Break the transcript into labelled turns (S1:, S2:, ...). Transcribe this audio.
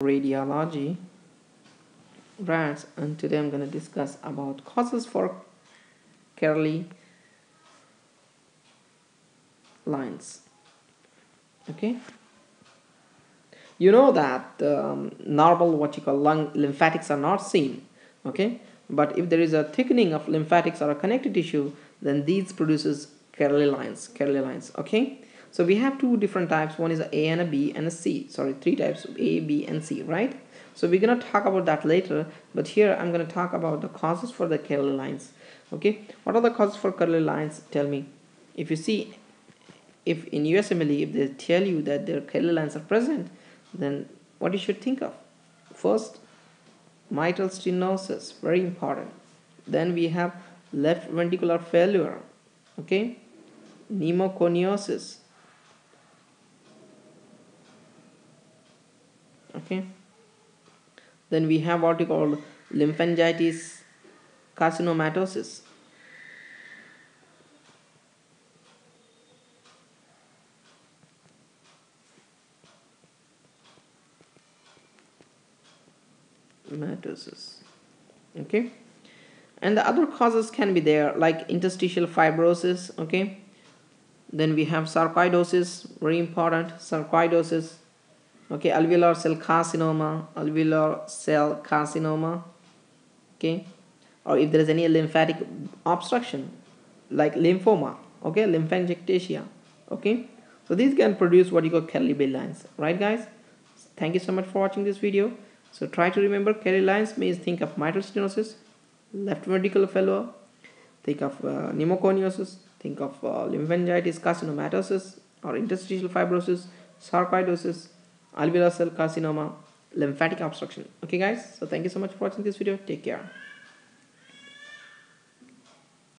S1: radiology rats and today I'm going to discuss about causes for Kerley lines okay? You know that um, normal what you call lung lymphatics are not seen okay? But if there is a thickening of lymphatics or a connective tissue then these produces Kerley lines Kerley lines okay so we have two different types. One is a A and a B and a C. Sorry, three types A, B, and C, right? So we're gonna talk about that later. But here I'm gonna talk about the causes for the Kerley lines. Okay, what are the causes for Kerley lines? Tell me. If you see, if in USMLE, if they tell you that their Kerley lines are present, then what you should think of? First, mitral stenosis, very important. Then we have left ventricular failure. Okay, pneumoconiosis okay. Then we have what we call lymphangitis carcinomatosis. Matosis. Okay. And the other causes can be there like interstitial fibrosis okay. Then we have sarcoidosis very important sarcoidosis okay alveolar cell carcinoma alveolar cell carcinoma. Okay or if there is any lymphatic obstruction like lymphoma okay lymphangiectasia okay. So these can produce what you call Kerley lines right guys? Thank you so much for watching this video. So try to remember Kerley lines means think of mitral stenosis left ventricular failure think of uh, pneumoconiosis think of uh, lymphangitis carcinomatosis or interstitial fibrosis sarcoidosis alveolar cell carcinoma lymphatic obstruction. Okay guys so thank you so much for watching this video. Take care